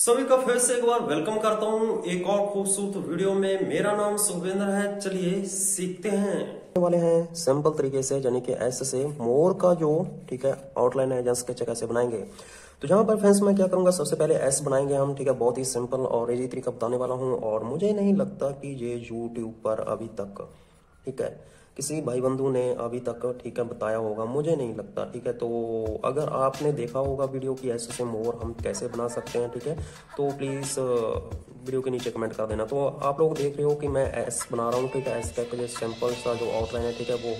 सभी का फिर से एक बार वेलकम करता हूँ एक और खूबसूरत वीडियो में। मेरा नाम सुखविंदर है। चलिए सीखते हैं। वाले हैं सिंपल तरीके से, यानी कि ऐसे से मोर का जो, ठीक है आउटलाइन है, या स्केच कैसे बनाएँगे। तो यहाँ पर फ्रेंड्स मैं क्या करूँगा, सबसे पहले एस बनाएँगे हम, ठीक है, बहुत ही सिंपल और इजी तरीका बताने वाला हूँ। और मुझे नहीं लगता कि ये यूट्यूब पर अभी तक ठीक है? किसी भाई बंधु ने अभी तक ठीक है बताया होगा, मुझे नहीं लगता, ठीक है? तो अगर आपने देखा होगा वीडियो की ऐसे से मोर हम कैसे बना सकते हैं, ठीक है? तो प्लीज़ वीडियो के नीचे कमेंट कर देना। तो आप लोग देख रहे हो कि मैं एस बना रहा हूँ, ठीक है? एस का सिंपल सा जो आउटलाइन है, ठीक है? वो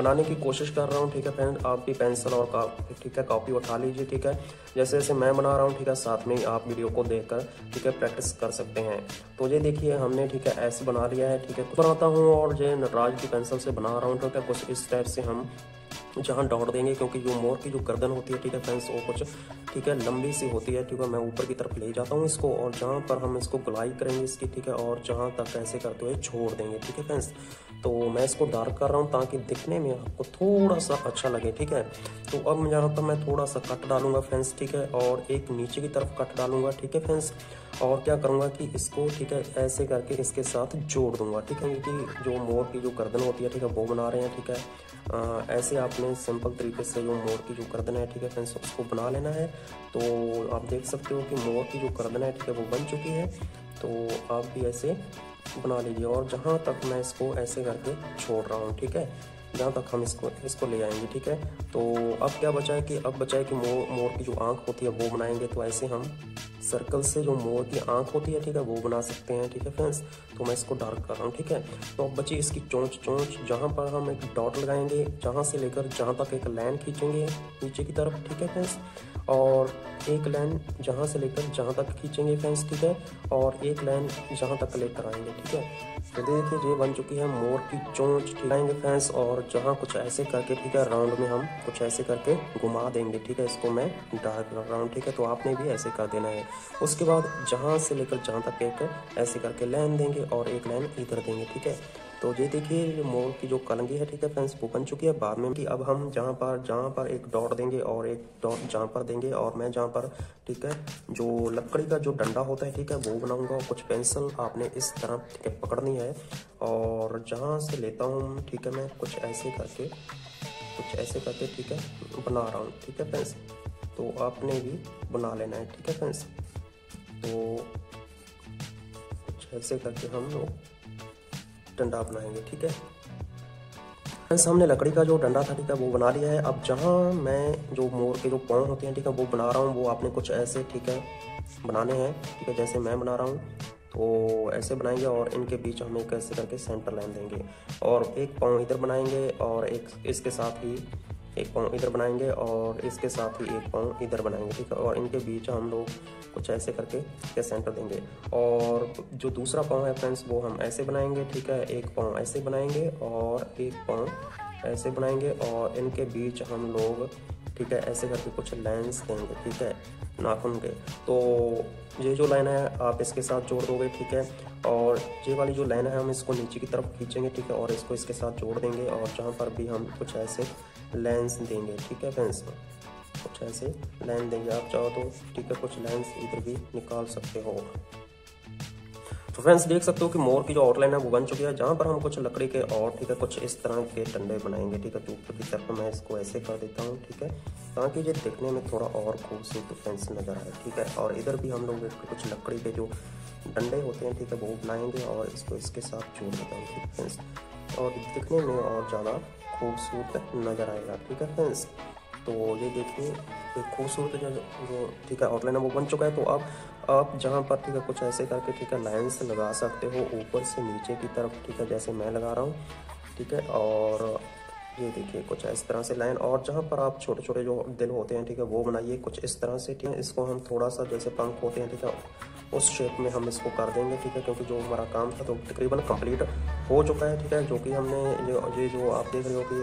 बनाने की कोशिश कर रहा हूँ, ठीक है फ्रेंड आप भी पेंसिल और ठीक है, कॉपी उठा लीजिए, ठीक है? जैसे जैसे मैं बना रहा हूँ, ठीक है, साथ में आप वीडियो को देखकर, ठीक है, प्रैक्टिस कर सकते हैं। तो ये देखिए, हमने, ठीक है, ऐसे बना लिया है, ठीक है। बनाता हूँ और जो नटराज की पेंसिल से बना रहा हूँ, ठीक है, कुछ इस टाइप से हम जहाँ डॉट देंगे, क्योंकि जो मोर की जो गर्दन होती है, ठीक है फ्रेंड्स वो कुछ, ठीक है, लंबी सी होती है, ठीक है, मैं ऊपर की तरफ़ ले जाता हूँ इसको, और जहाँ पर हम इसको गुलाई करेंगे इसकी, ठीक है, और जहाँ तक ऐसे करते हुए छोड़ देंगे, ठीक है फ्रेंड्स तो मैं इसको डार्क कर रहा हूँ ताकि दिखने में आपको थोड़ा सा अच्छा लगे, ठीक है। तो अब यहाँ पर मैं थोड़ा सा कट डालूँगा फ्रेंड्स ठीक है, और एक नीचे की तरफ़ कट डालूँगा, ठीक है फ्रेंड्स और क्या करूँगा कि इसको, ठीक है, ऐसे करके इसके साथ जोड़ दूँगा, ठीक है, क्योंकि जो मोर की जो गर्दन होती है, ठीक है, वो बना रहे हैं, ठीक है। ऐसे आपने सिंपल तरीके से जो मोर की जो गर्दन है, ठीक है फ्रेंड्स उसको बना लेना है। तो आप देख सकते हो कि मोर की जो गर्दन है, ठीक है, वो बन चुकी है। तो आप भी ऐसे बना लीजिए और जहाँ तक मैं इसको ऐसे करके छोड़ रहा हूँ, ठीक है। जहाँ तक हम इसको इसको ले आएँगे, ठीक है? तो अब क्या बचा है कि, अब बचा है कि मोर मोर की जो आँख होती है वो बनाएँगे तो ऐसे हम सर्कल से जो मोर की आँख होती है, ठीक है, वो बना सकते हैं, ठीक है फ्रेंड्स तो मैं इसको डार्क कर रहा हूँ, ठीक है? तो अब बची इसकी चोंच चोंच, जहाँ पर हम एक डॉट लगाएँगे, जहाँ से लेकर जहाँ तक एक लाइन खींचेंगे, नीचे की तरफ़, ठीक है फ्रेंड्स और एक लाइन जहाँ से लेकर जहाँ तक खींचेंगे फ्रेंड्स ठीक है? और एक लाइन जहाँ तक लेकर आएँगे, ठीक है? तो देखिए, ये बन चुकी है मोर की चोंच ठिलाएँगे फ्रेंड्स और जहाँ कुछ ऐसे करके, ठीक है राउंड में हम कुछ ऐसे करके घुमा देंगे, ठीक है? इसको मैं डार्क राउंड ठीक है? तो आपने भी ऐसे कर देना है। उसके बाद जहाँ से लेकर जहाँ तक एक ऐसे करके लाइन देंगे और एक लाइन इधर देंगे, ठीक है? तो ये देखिए मोर की जो कलंगी है, ठीक है फ्रेंड्स वो बन चुकी है बाद में। कि अब हम जहाँ पर जहाँ पर एक डॉट देंगे और एक डॉट जहाँ पर देंगे और मैं जहाँ पर, ठीक है, जो लकड़ी का जो डंडा होता है, ठीक है, वो बनाऊँगा कुछ पेंसिल आपने इस तरह, ठीक है, पकड़नी है। और जहाँ से लेता हूँ, ठीक है, मैं कुछ ऐसे करके, कुछ ऐसे करके, ठीक है, बना रहा हूँ, ठीक है फ्रेंड्स तो आपने भी बना लेना है, ठीक है फ्रेंड्स तो कुछ ऐसे करके हम लोग डंडा बनाएँगे ठीक है? फ्रेंड्स हमने लकड़ी का जो डंडा था, ठीक है, वो बना लिया है। अब जहाँ मैं जो मोर के जो पाँव होते हैं, ठीक है, वो बना रहा हूँ, वो आपने कुछ ऐसे, ठीक है, बनाने हैं, ठीक है, जैसे मैं बना रहा हूँ तो ऐसे बनाएँगे और इनके बीच हम एक ऐसे करके सेंटर लाइन देंगे। और एक पाँव इधर बनाएँगे और एक इसके साथ ही एक पाँव इधर बनाएँगे और इसके साथ ही एक पाँव इधर बनाएँगे, ठीक है? और इनके बीच हम लोग कुछ ऐसे करके इसके सेंटर देंगे। और जो दूसरा पाँव है फ्रेंड्स वो हम ऐसे बनाएँगे, ठीक है? एक पाँव ऐसे बनाएँगे और एक पाँव ऐसे बनाएँगे और इनके बीच हम लोग ठीक है, ऐसे करके कुछ लाइन्स देंगे, ठीक है, नाखून के। तो ये जो लाइन है, आप इसके साथ जोड़ दोगे, ठीक है, और ये वाली जो लाइन है, हम इसको नीचे की तरफ़ खींचेंगे, ठीक है, और इसको इसके साथ जोड़ देंगे, और जहाँ पर भी हम कुछ ऐसे लेंस देंगे, ठीक है फ्रेंड्स कुछ ऐसे लाइन देंगे, आप चाहो तो ठीक है, कुछ लाइन्स इधर भी निकाल सकते हो। तो फ्रेंड्स देख सकते हो कि मोर की जो आउटलाइन है, वो बन चुकी है। जहाँ पर हम कुछ लकड़ी के और, ठीक है, कुछ इस तरह के डंडे बनाएँगे, ठीक है तो ऊपर की तरफ़ मैं इसको ऐसे कर देता हूँ, ठीक है, ताकि ये दिखने में थोड़ा और खूबसूरत फ्रेंड्स नज़र आए, ठीक है, और इधर भी हम लोग कुछ लकड़ी के जो डंडे होते हैं, ठीक है, वो बनाएँगे और इसको इसके साथ जोड़ देता हूँ, ठीक फ्रेंड्स और दिखने में और ज़्यादा खूबसूरत नज़र आएगा, ठीक है फ्रेंड्स तो ये देखिए खूबसूरत जो ठीक है आउटलाइन है, वो बन चुका है तो अब आप जहाँ पर ठीक है कुछ ऐसे करके ठीक है लाइन्स लगा सकते हो ऊपर से नीचे की तरफ़ ठीक है जैसे मैं लगा रहा हूँ ठीक है और ये देखिए कुछ इस तरह से लाइन और जहाँ पर आप छोटे छोटे जो दिल होते हैं ठीक है वो बनाइए कुछ इस तरह से ठीक है इसको हम थोड़ा सा जैसे पंख होते हैं ठीक है उस शेप में हम इसको कर देंगे ठीक है क्योंकि जो हमारा काम था तो तकरीबन कंप्लीट हो चुका है ठीक है जो कि हमने ये जो आप देख रहे हो कि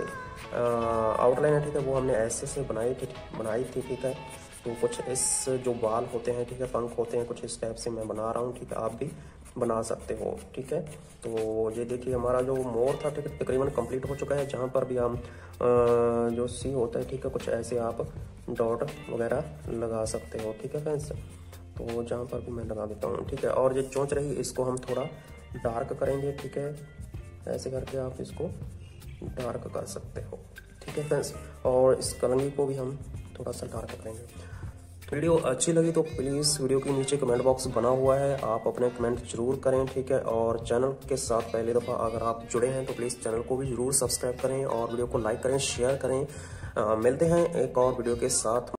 आउटलाइन है ठीक है वो हमने ऐसे से बनाई थी बनाई थी ठीक है तो कुछ इस जो बाल होते हैं, ठीक है, पंख होते हैं, कुछ इस टाइप से मैं बना रहा हूँ, ठीक है, आप भी बना सकते हो, ठीक है। तो ये देखिए, हमारा जो मोर था, ठीक है, तकरीबन कंप्लीट हो चुका है, जहाँ पर भी हम जो सी होता है, ठीक है, कुछ ऐसे आप डॉट वगैरह लगा सकते हो, ठीक है फ्रेंड्स तो जहाँ पर भी मैं लगा देता हूँ, ठीक है। और जो चोंच रही, इसको हम थोड़ा डार्क करेंगे, ठीक है। ऐसे करके आप इसको डार्क कर सकते हो, ठीक है फ्रेंड्स और इस कलंगी को भी हम थोड़ा सा डार्क करेंगे। वीडियो अच्छी लगी तो प्लीज़ वीडियो के नीचे कमेंट बॉक्स बना हुआ है। आप अपने कमेंट ज़रूर करें ठीक है? और चैनल के साथ पहली दफ़ा अगर आप जुड़े हैं तो प्लीज़ चैनल को भी ज़रूर सब्सक्राइब करें और वीडियो को लाइक करें शेयर करें। आ, मिलते हैं एक और वीडियो के साथ।